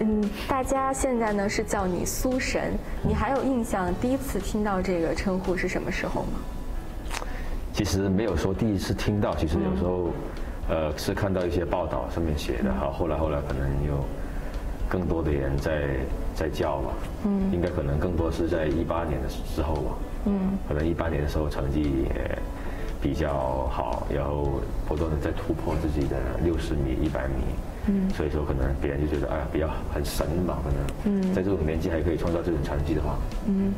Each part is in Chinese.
嗯，大家现在呢是叫你苏神，你还有印象第一次听到这个称呼是什么时候吗？其实没有说第一次听到，其实有时候，呃，是看到一些报道上面写的，好，后来后来可能有更多的人在在叫吧，嗯，应该可能更多是在一八年的时候吧，嗯，可能一八年的时候成绩也比较好，然后不断的在突破自己的六十米、一百米。嗯，所以说可能别人就觉得，哎呀，比较很神吧，可能，嗯，在这种年纪还可以创造这种成绩的话，嗯，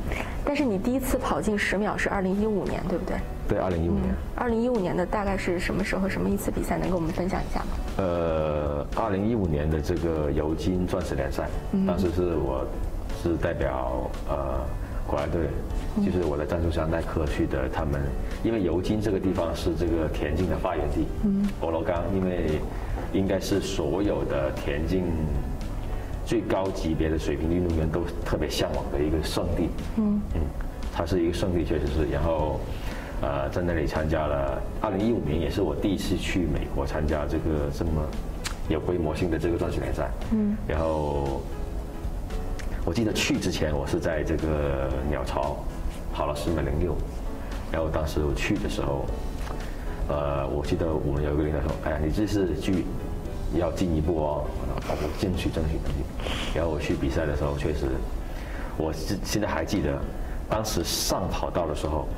但是你第一次跑进十秒是二零一五年，对不对？对，二零一五年。二零一五年的大概是什么时候？什么一次比赛？能跟我们分享一下吗？呃，二零一五年的这个尤金钻石联赛，当时是我是代表呃国家队，就是我的赞助商耐克去的，他们因为尤金这个地方是这个田径的发源地，嗯，俄罗冈，因为。应该是所有的田径最高级别的水平运动员都特别向往的一个圣地。嗯嗯，它是一个圣地，确实是。然后，呃，在那里参加了。二零一五年也是我第一次去美国参加这个这么有规模性的这个钻石联赛。嗯。然后，我记得去之前我是在这个鸟巢跑了十秒零六。然后当时我去的时候。呃，我记得我们有一个领导说：“哎呀，你这次去要进一步哦，我进去争取争取。”然后我去比赛的时候，确实，我现现在还记得，当时上跑道的时候，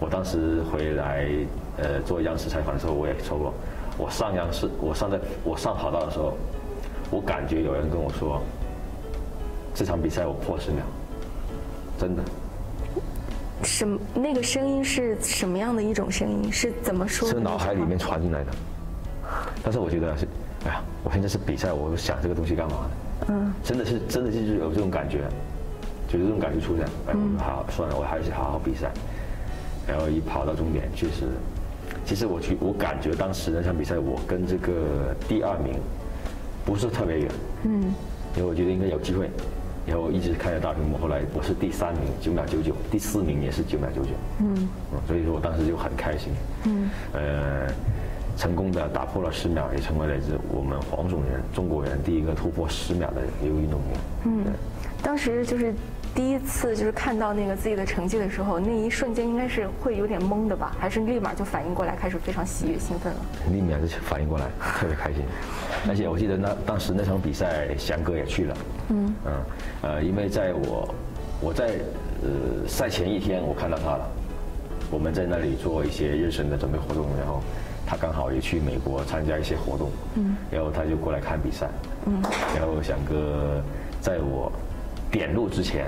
我当时回来呃做央视采访的时候，我也说过，我上央视，我上在我上跑道的时候，我感觉有人跟我说，这场比赛我破十秒，真的。什那个声音是什么样的一种声音？是怎么说？是脑海里面传进来的。但是我觉得是，哎呀，我现在是比赛，我想这个东西干嘛呢？嗯。真的是，真的就是有这种感觉，就是这种感觉出现。哎，我好算了，我还是好好比赛。然后一跑到终点，确实，其实我去，我感觉当时那场比赛，我跟这个第二名不是特别远。嗯。因为我觉得应该有机会。然后一直看着大屏幕，后来我是第三名，九秒九九，第四名也是九秒九九。嗯，所以说我当时就很开心。嗯，呃，成功的打破了十秒，也成为了这我们黄种人中国人第一个突破十秒的一个运动员。嗯，当时就是。第一次就是看到那个自己的成绩的时候，那一瞬间应该是会有点懵的吧？还是立马就反应过来，开始非常喜悦兴奋了？立马就反应过来，特别开心。而且我记得那当时那场比赛，翔哥也去了。嗯嗯呃，因为在我我在呃赛前一天我看到他了，我们在那里做一些热身的准备活动，然后他刚好也去美国参加一些活动。嗯，然后他就过来看比赛。嗯，然后翔哥在我。点路之前，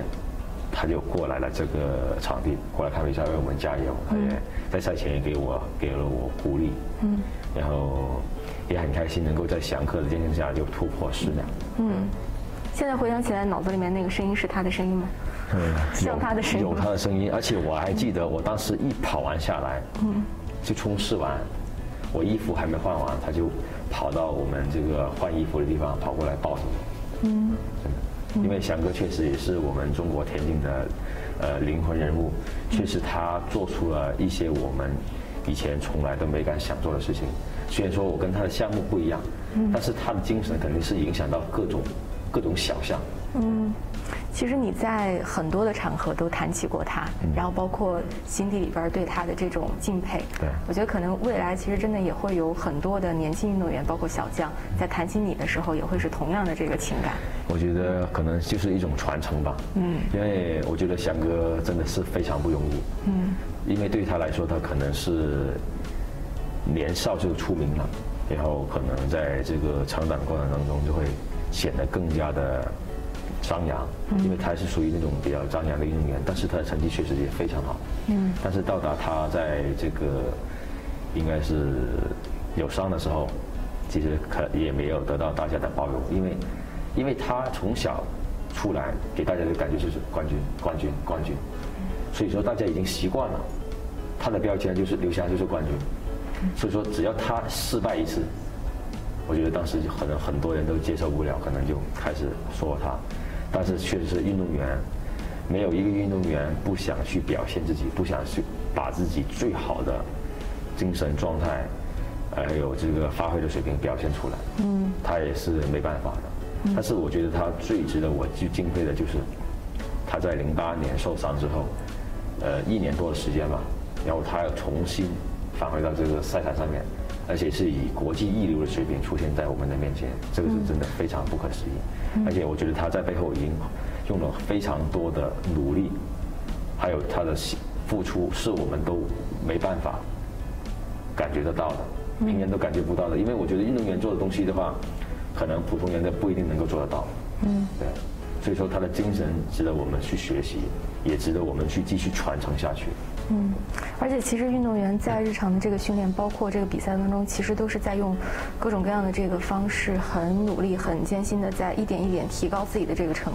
他就过来了这个场地，过来看比赛为我们加油。他也在赛前也给我给了我鼓励，嗯，然后也很开心能够在祥克的见证下就突破十秒。嗯，现在回想起来，脑子里面那个声音是他的声音吗？嗯，像他的声音。有他的声音，而且我还记得我当时一跑完下来，嗯，就冲刺完，我衣服还没换完，他就跑到我们这个换衣服的地方跑过来抱着我。嗯，真的。因为翔哥确实也是我们中国田径的，呃，灵魂人物。确实，他做出了一些我们以前从来都没敢想做的事情。虽然说我跟他的项目不一样，但是他的精神肯定是影响到各种各种小项。嗯。其实你在很多的场合都谈起过他，然后包括心底里边对他的这种敬佩。对，我觉得可能未来其实真的也会有很多的年轻运动员，包括小将，在谈起你的时候也会是同样的这个情感。我觉得可能就是一种传承吧。嗯，因为我觉得翔哥真的是非常不容易。嗯，因为对他来说，他可能是年少就出名了，然后可能在这个成长过程当中就会显得更加的。张扬，因为他是属于那种比较张扬的运动员，但是他的成绩确实也非常好。嗯，但是到达他在这个应该是有伤的时候，其实可也没有得到大家的包容，因为因为他从小出来给大家的感觉就是冠军，冠军，冠军，所以说大家已经习惯了他的标签就是留下就是冠军，所以说只要他失败一次，我觉得当时就可能很多人都接受不了，可能就开始说他。但是确实是运动员，没有一个运动员不想去表现自己，不想去把自己最好的精神状态，还有这个发挥的水平表现出来。嗯，他也是没办法的。但是我觉得他最值得我去敬佩的就是他在零八年受伤之后，呃，一年多的时间吧，然后他要重新返回到这个赛场上面，而且是以国际一流的水平出现在我们的面前，这个是真的非常不可思议。而且我觉得他在背后已经用了非常多的努力，还有他的付出，是我们都没办法感觉得到的，平人都感觉不到的。因为我觉得运动员做的东西的话，可能普通人的不一定能够做得到。嗯，对。所以说他的精神值得我们去学习，也值得我们去继续传承下去。嗯，而且其实运动员在日常的这个训练，包括这个比赛当中，其实都是在用各种各样的这个方式，很努力、很艰辛的在一点一点提高自己的这个成。